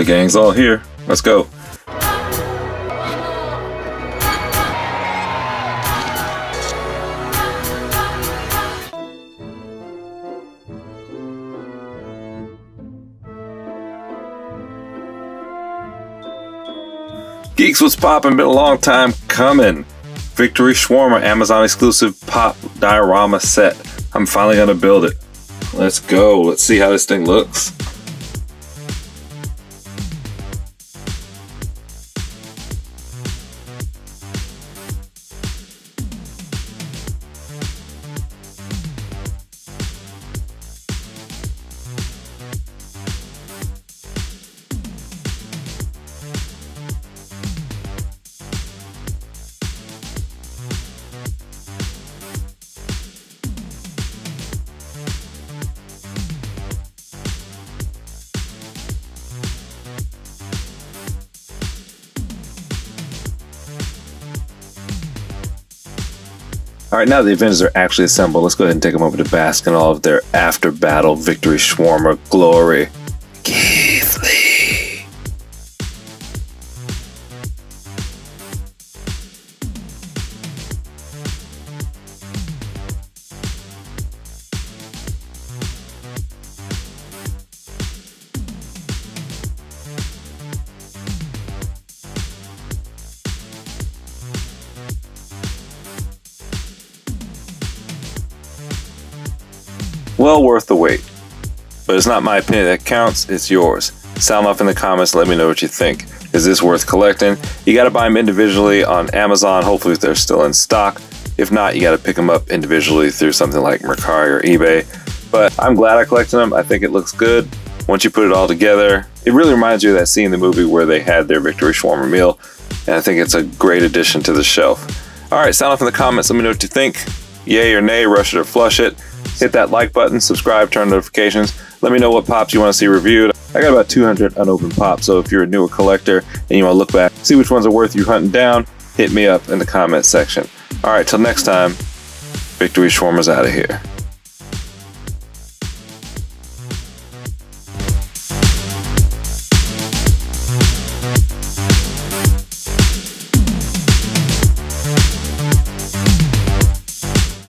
The gang's all here. Let's go. Geeks, what's poppin'? Been a long time coming. Victory Shawarma Amazon exclusive pop diorama set. I'm finally gonna build it. Let's go. Let's see how this thing looks. All right, now the Avengers are actually assembled. Let's go ahead and take a moment to bask in all of their after battle victory shawarma glory. Keith Well worth the wait. But it's not my opinion that counts, it's yours. Sound off in the comments, let me know what you think. Is this worth collecting? You gotta buy them individually on Amazon, hopefully they're still in stock. If not, you gotta pick them up individually through something like Mercari or eBay. But I'm glad I collected them, I think it looks good. Once you put it all together, it really reminds you of that scene in the movie where they had their Victory Shawarma meal, and I think it's a great addition to the shelf. Alright, sound off in the comments, let me know what you think. Yay or nay, rush it or flush it. Hit that like button, subscribe, turn notifications. Let me know what pops you want to see reviewed. I got about 200 unopened pops, so if you're a newer collector and you want to look back, see which ones are worth you hunting down, hit me up in the comments section. All right, till next time, Victory Shawarma's out of here.